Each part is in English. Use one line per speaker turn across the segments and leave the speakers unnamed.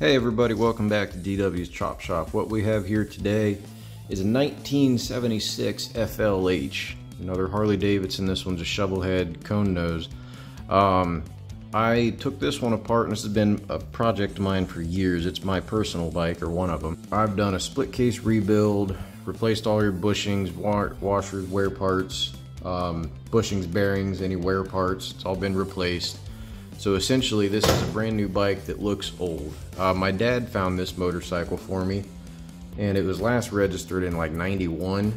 Hey everybody, welcome back to DW's Chop Shop. What we have here today is a 1976 FLH. Another Harley Davidson, this one's a shovel head cone nose. Um, I took this one apart and this has been a project of mine for years. It's my personal bike, or one of them. I've done a split case rebuild, replaced all your bushings, washers, wear parts, um, bushings, bearings, any wear parts. It's all been replaced. So essentially this is a brand new bike that looks old. Uh, my dad found this motorcycle for me and it was last registered in like 91.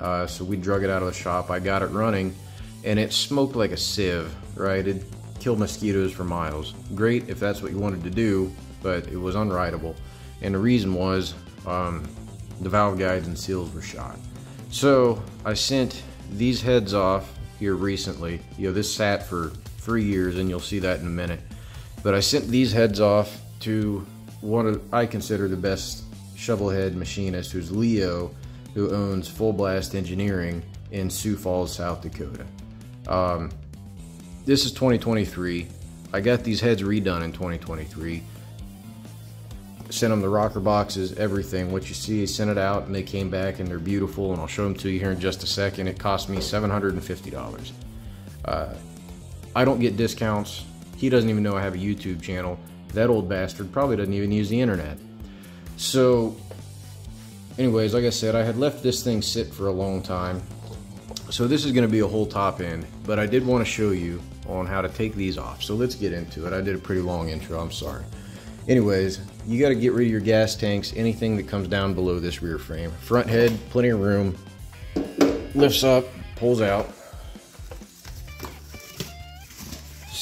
Uh, so we drug it out of the shop. I got it running and it smoked like a sieve, right? It killed mosquitoes for miles. Great if that's what you wanted to do, but it was unrideable. And the reason was um, the valve guides and seals were shot. So I sent these heads off here recently. You know, this sat for three years, and you'll see that in a minute. But I sent these heads off to one of I consider the best shovelhead machinist, who's Leo, who owns Full Blast Engineering in Sioux Falls, South Dakota. Um, this is 2023. I got these heads redone in 2023. Sent them the rocker boxes, everything. What you see, sent it out, and they came back, and they're beautiful. And I'll show them to you here in just a second. It cost me $750. Uh, I don't get discounts. He doesn't even know I have a YouTube channel. That old bastard probably doesn't even use the internet. So, anyways, like I said, I had left this thing sit for a long time. So this is going to be a whole top end, but I did want to show you on how to take these off. So let's get into it. I did a pretty long intro, I'm sorry. Anyways, you got to get rid of your gas tanks, anything that comes down below this rear frame. Front head, plenty of room, lifts up, pulls out.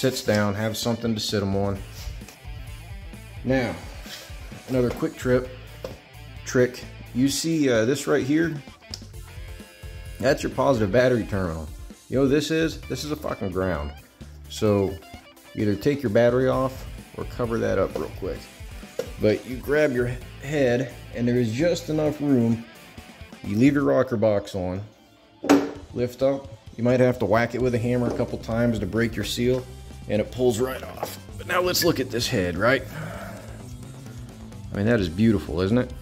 sits down, have something to sit them on. Now, another quick trip trick. You see uh, this right here? That's your positive battery terminal. You know this is? This is a fucking ground. So either take your battery off or cover that up real quick. But you grab your head and there is just enough room. You leave your rocker box on, lift up. You might have to whack it with a hammer a couple times to break your seal and it pulls right off. But now let's look at this head, right? I mean, that is beautiful, isn't it?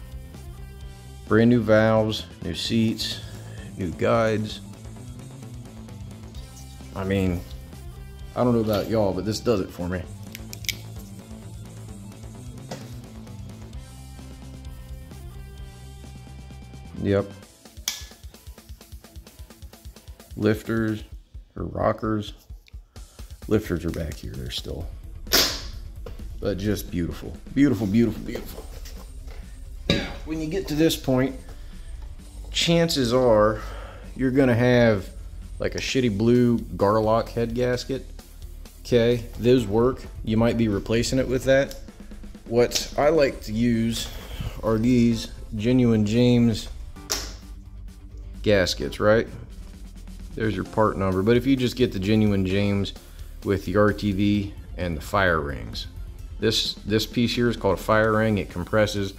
Brand new valves, new seats, new guides. I mean, I don't know about y'all, but this does it for me. Yep. Lifters or rockers. Lifters are back here. They're still, but just beautiful. Beautiful, beautiful, beautiful. Now, when you get to this point, chances are you're going to have like a shitty blue Garlock head gasket. Okay, those work. You might be replacing it with that. What I like to use are these genuine James gaskets, right? There's your part number. But if you just get the genuine James with the RTV and the fire rings. This, this piece here is called a fire ring. It compresses.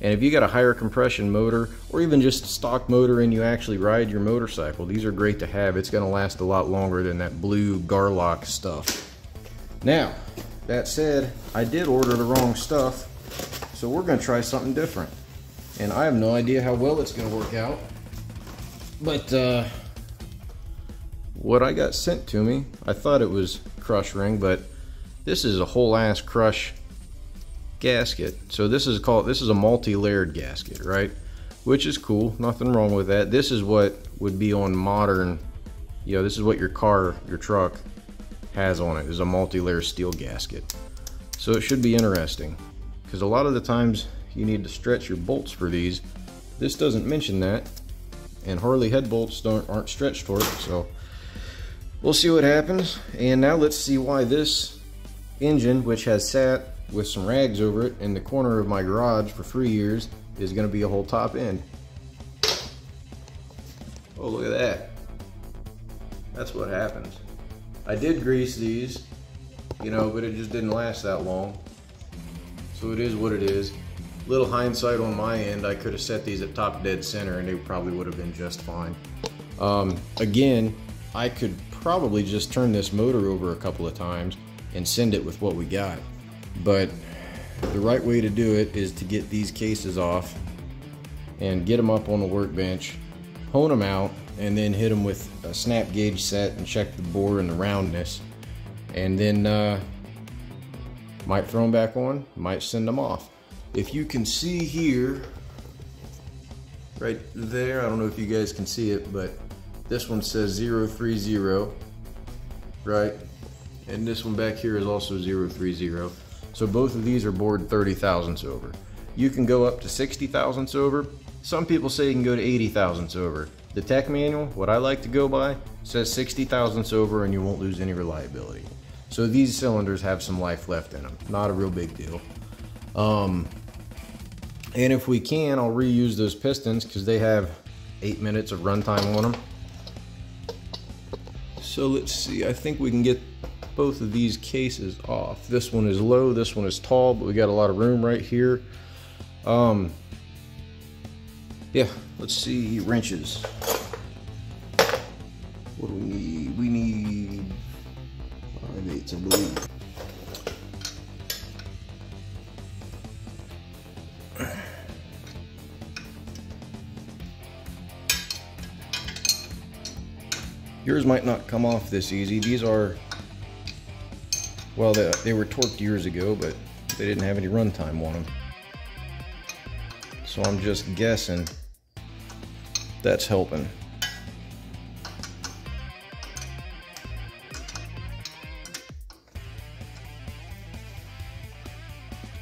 And if you got a higher compression motor or even just a stock motor and you actually ride your motorcycle, these are great to have. It's going to last a lot longer than that blue Garlock stuff. Now, that said, I did order the wrong stuff, so we're going to try something different. And I have no idea how well it's going to work out. But uh, what I got sent to me, I thought it was crush ring, but this is a whole ass crush gasket. So this is called, this is a multi-layered gasket, right? Which is cool, nothing wrong with that. This is what would be on modern, you know, this is what your car, your truck has on it, is a multi-layer steel gasket. So it should be interesting, because a lot of the times you need to stretch your bolts for these. This doesn't mention that, and Harley head bolts don't, aren't stretched for it, so We'll see what happens. And now let's see why this engine, which has sat with some rags over it in the corner of my garage for three years, is going to be a whole top end. Oh, look at that. That's what happens. I did grease these, you know, but it just didn't last that long. So it is what it is. Little hindsight on my end, I could have set these at top dead center and they probably would have been just fine. Um, again, I could probably just turn this motor over a couple of times and send it with what we got. But the right way to do it is to get these cases off and get them up on the workbench, hone them out, and then hit them with a snap gauge set and check the bore and the roundness. And then uh, might throw them back on, might send them off. If you can see here, right there, I don't know if you guys can see it, but this one says 030, right? And this one back here is also 030. So both of these are bored 30 thousandths over. You can go up to 60 thousandths over. Some people say you can go to 80 thousandths over. The tech manual, what I like to go by, says 60 thousandths over and you won't lose any reliability. So these cylinders have some life left in them. Not a real big deal. Um, and if we can, I'll reuse those pistons because they have eight minutes of runtime on them. So let's see, I think we can get both of these cases off. This one is low, this one is tall, but we got a lot of room right here. Um, yeah, let's see wrenches. What do we need? We need five eighths, I believe. Yours might not come off this easy. These are well, they, they were torqued years ago, but they didn't have any runtime on them. So I'm just guessing that's helping.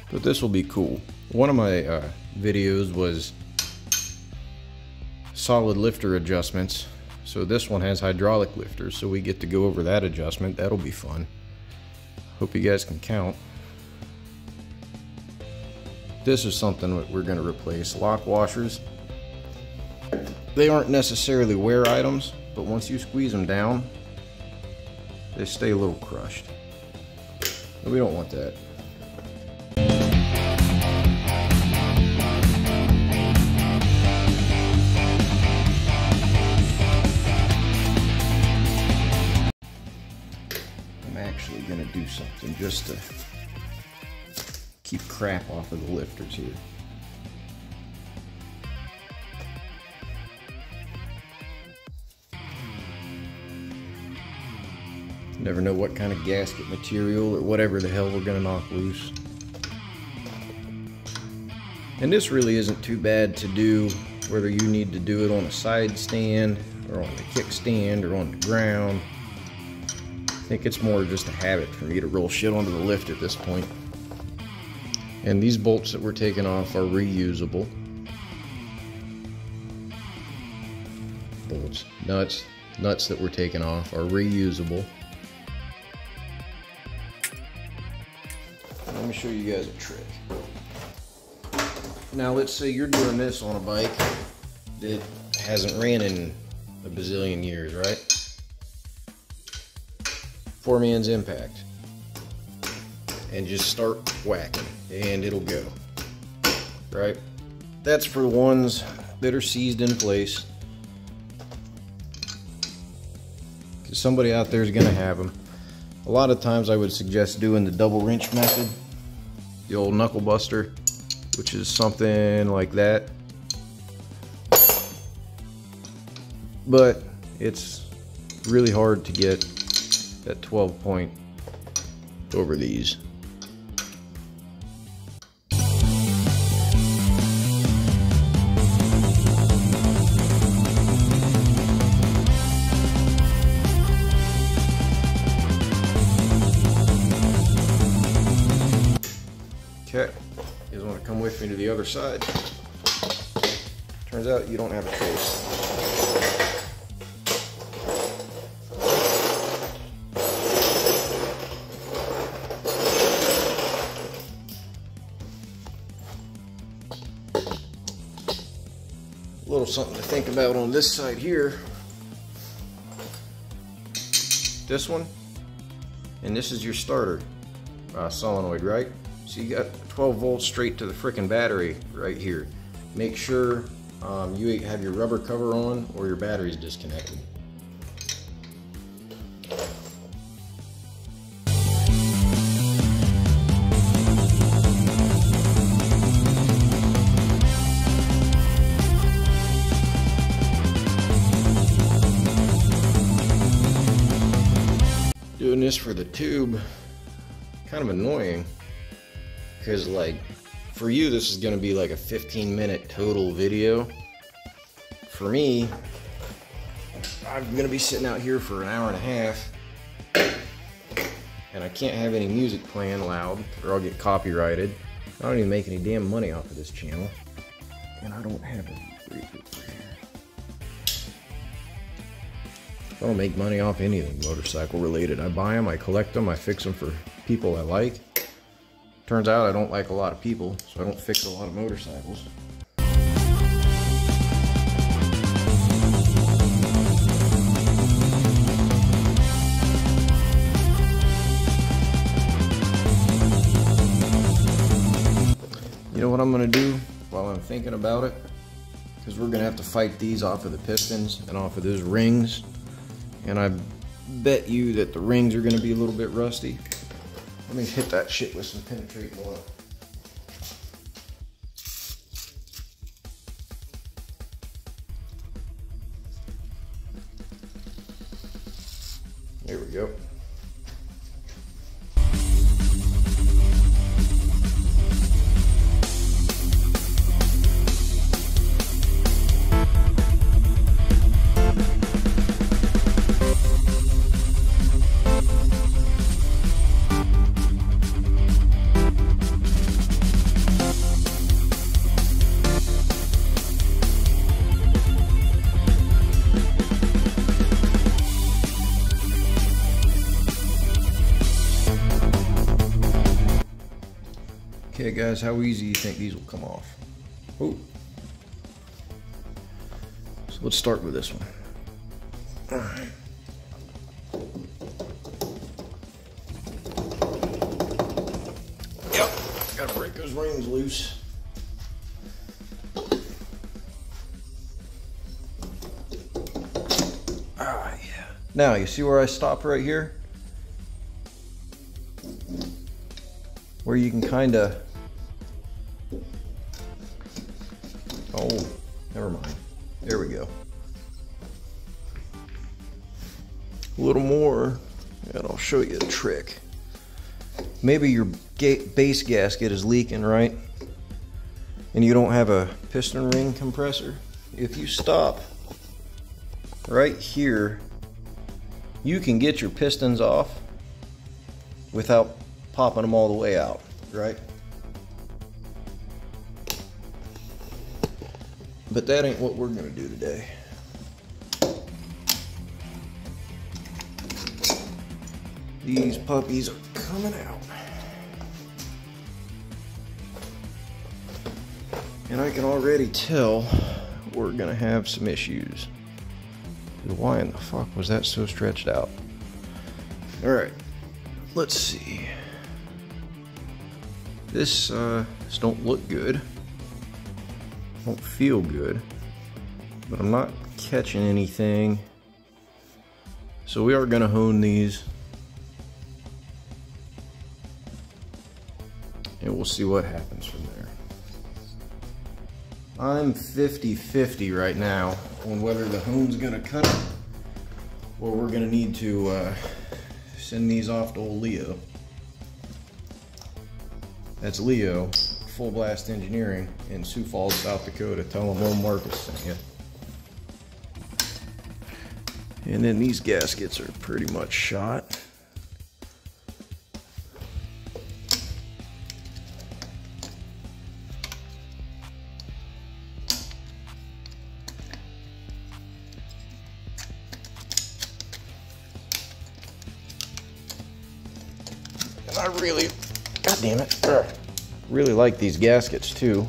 But this will be cool. One of my uh, videos was solid lifter adjustments. So this one has hydraulic lifters, so we get to go over that adjustment. That'll be fun. Hope you guys can count. This is something that we're going to replace. Lock washers. They aren't necessarily wear items, but once you squeeze them down, they stay a little crushed. we don't want that. Something just to keep crap off of the lifters here. Never know what kind of gasket material or whatever the hell we're gonna knock loose. And this really isn't too bad to do whether you need to do it on a side stand or on the kickstand or on the ground think it's more just a habit for me to roll shit onto the lift at this point. And these bolts that we're taking off are reusable. Bolts, nuts, nuts that we're taking off are reusable. Let me show you guys a trick. Now let's say you're doing this on a bike that hasn't ran in a bazillion years, right? Four man's impact. And just start whacking and it'll go. Right? That's for ones that are seized in place. Because somebody out there is going to have them a lot of times I would suggest doing the double wrench method the old knuckle buster which is something like that. But it's really hard to get that 12 point over these. Okay, you guys want to come with me to the other side? Turns out you don't have a choice. Something to think about on this side here. This one, and this is your starter uh, solenoid, right? So you got 12 volts straight to the freaking battery right here. Make sure um, you have your rubber cover on or your battery's disconnected. Tube. Kind of annoying. Because, like, for you, this is going to be like a 15 minute total video. For me, I'm going to be sitting out here for an hour and a half. And I can't have any music playing loud or I'll get copyrighted. I don't even make any damn money off of this channel. And I don't have a I don't make money off anything motorcycle related. I buy them, I collect them, I fix them for people I like. Turns out I don't like a lot of people, so I don't fix a lot of motorcycles. You know what I'm gonna do while I'm thinking about it? Because we're gonna have to fight these off of the pistons and off of those rings and I bet you that the rings are gonna be a little bit rusty. Let me hit that shit with some penetrating oil. There we go. Guys, how easy you think these will come off? Ooh. So let's start with this one. Alright. Yep, gotta break those rings loose. Ah, yeah. Now, you see where I stop right here? Where you can kind of trick. Maybe your base gasket is leaking, right? And you don't have a piston ring compressor. If you stop right here, you can get your pistons off without popping them all the way out, right? But that ain't what we're gonna do today. These puppies are coming out. And I can already tell we're gonna have some issues. Why in the fuck was that so stretched out? Alright, let's see. This, uh, this don't look good don't feel good, but I'm not catching anything. So we are gonna hone these. We'll see what happens from there. I'm 50-50 right now on whether the hone's gonna cut it or we're gonna need to uh, send these off to old Leo. That's Leo Full Blast Engineering in Sioux Falls, South Dakota. Tell them old Marcus sent you. And then these gaskets are pretty much shot. And I really, god damn it really like these gaskets too.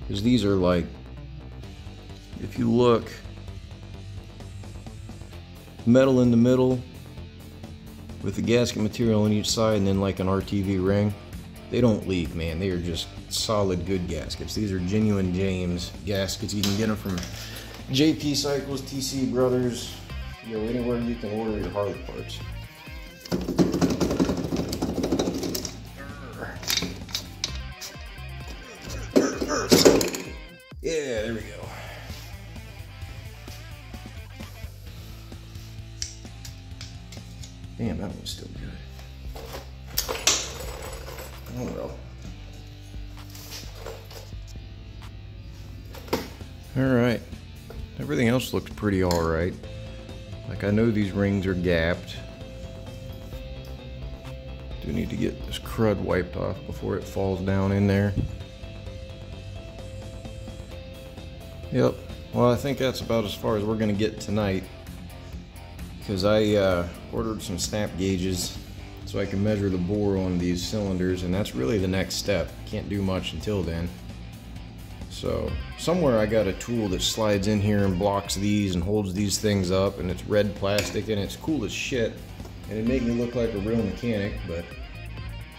Because these are like if you look metal in the middle with the gasket material on each side and then like an RTV ring they don't leak man. They are just solid good gaskets. These are genuine James gaskets. You can get them from JP Cycles TC Brothers you know anywhere you can order your Harley parts Looks pretty alright. Like I know these rings are gapped. Do need to get this crud wiped off before it falls down in there. Yep. Well, I think that's about as far as we're going to get tonight. Because I uh, ordered some snap gauges so I can measure the bore on these cylinders, and that's really the next step. Can't do much until then. So, somewhere I got a tool that slides in here and blocks these and holds these things up, and it's red plastic, and it's cool as shit. And it made me look like a real mechanic, but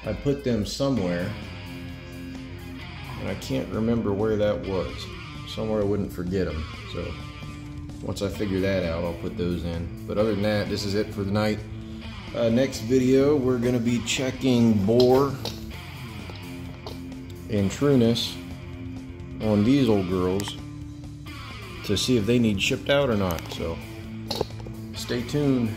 I put them somewhere, and I can't remember where that was somewhere I wouldn't forget them. So once I figure that out, I'll put those in. But other than that, this is it for the night. Uh, next video, we're going to be checking bore and trueness on these old girls to see if they need shipped out or not. So stay tuned.